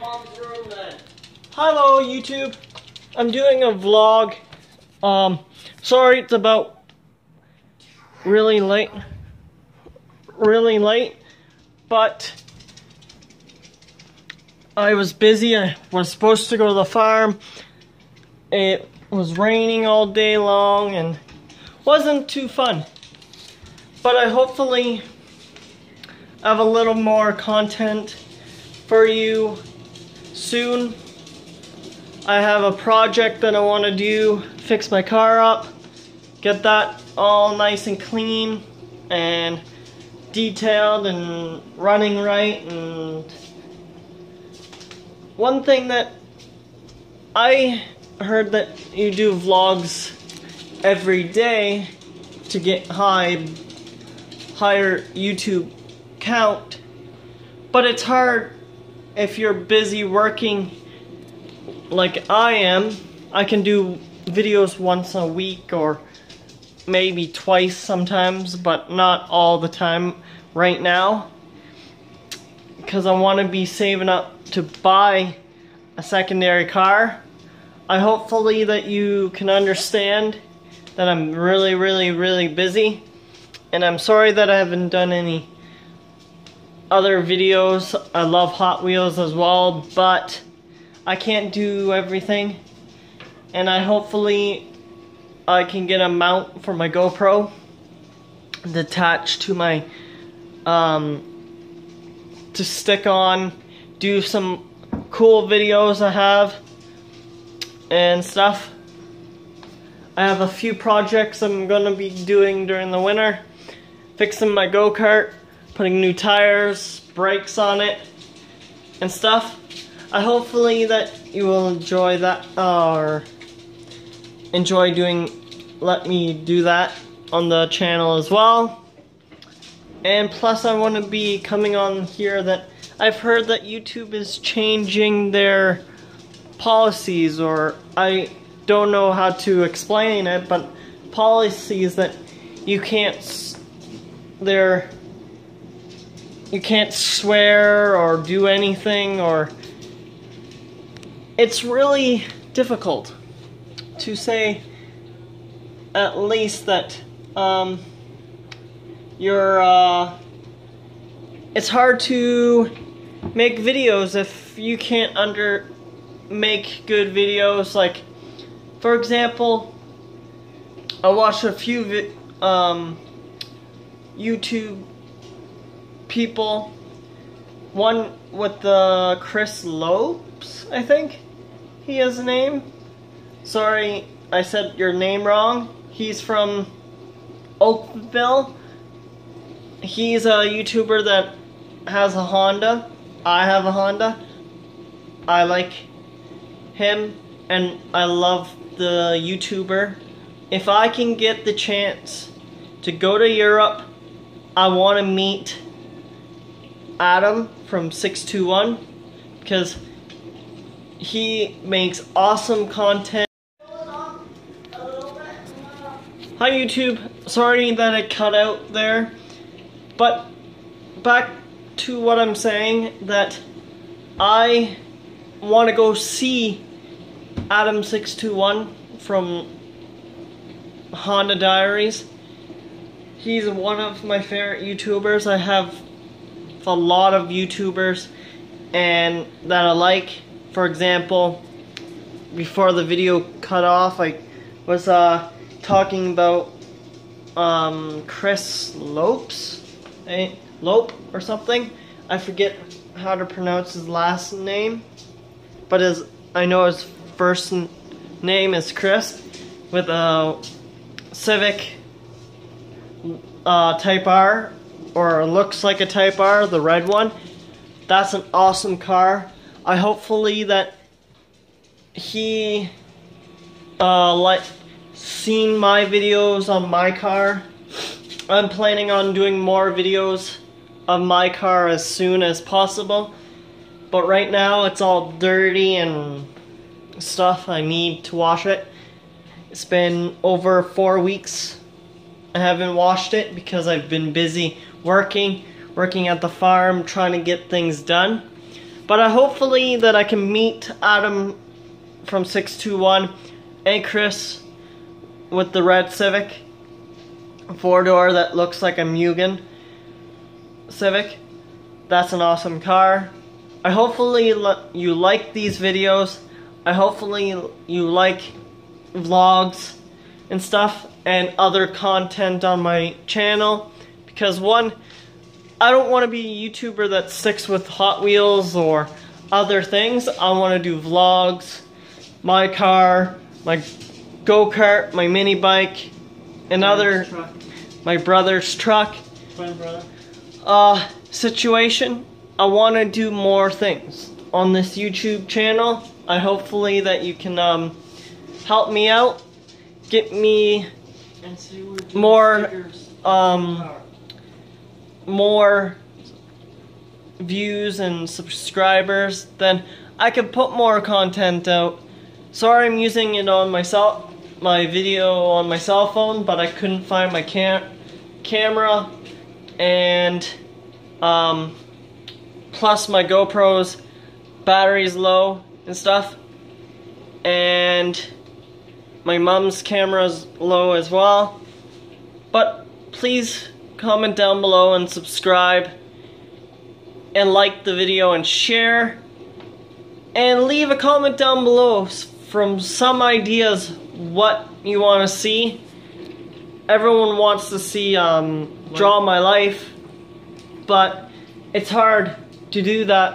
Hello YouTube. I'm doing a vlog. Um sorry it's about really late. Really late. But I was busy. I was supposed to go to the farm. It was raining all day long and wasn't too fun. But I hopefully have a little more content for you soon. I have a project that I want to do, fix my car up, get that all nice and clean and detailed and running right and one thing that I heard that you do vlogs every day to get high higher YouTube count but it's hard if you're busy working like I am I can do videos once a week or maybe twice sometimes but not all the time right now because I want to be saving up to buy a secondary car I hopefully that you can understand that I'm really, really, really busy. And I'm sorry that I haven't done any other videos. I love Hot Wheels as well, but I can't do everything. And I hopefully I can get a mount for my GoPro attached to my um to stick on do some cool videos I have and stuff. I have a few projects I'm gonna be doing during the winter. Fixing my go-kart, putting new tires, brakes on it, and stuff. I hopefully that you will enjoy that, or enjoy doing, let me do that on the channel as well. And plus I want to be coming on here that I've heard that YouTube is changing their policies or I don't know how to explain it, but policies that you can't they're you can't swear or do anything or it's really difficult to say at least that um, you're uh, it's hard to make videos if you can't under make good videos. Like, for example, I watched a few um, YouTube people. One with the Chris Lopes, I think he has a name. Sorry, I said your name wrong. He's from Oakville. He's a YouTuber that has a Honda. I have a Honda. I like him and I love the YouTuber. If I can get the chance to go to Europe, I want to meet Adam from 621 because he makes awesome content. Hi YouTube, sorry that I cut out there, but back to what I'm saying that I want to go see Adam621 from Honda Diaries. He's one of my favorite YouTubers. I have a lot of YouTubers and that I like. For example, before the video cut off, I was uh, talking about um, Chris Lopes, eh? Lope or something. I forget how to pronounce his last name, but his I know his first name is Chris with a Civic uh, Type R or looks like a Type R, the red one. That's an awesome car. I hopefully that he uh, like seen my videos on my car. I'm planning on doing more videos of my car as soon as possible. But right now it's all dirty and stuff. I need to wash it. It's been over four weeks. I haven't washed it because I've been busy working, working at the farm, trying to get things done. But I hopefully that I can meet Adam from 621 and Chris with the red Civic. Four door that looks like a Mugen Civic. That's an awesome car. I hopefully you like these videos. I hopefully you like vlogs and stuff and other content on my channel because one I don't want to be a YouTuber that sticks with Hot Wheels or other things. I want to do vlogs, my car, my go-kart, my mini bike, another, truck. my brother's truck. brother. Uh, situation. I want to do more things on this YouTube channel. I hopefully that you can um, help me out, get me more um, more views and subscribers, then I can put more content out. Sorry I'm using it on my cell, my video on my cell phone, but I couldn't find my cam camera. And um, plus my GoPro's battery's low and stuff. And my mom's camera's low as well. But please comment down below and subscribe. And like the video and share. And leave a comment down below from some ideas what you want to see. Everyone wants to see um, draw my life. But it's hard to do that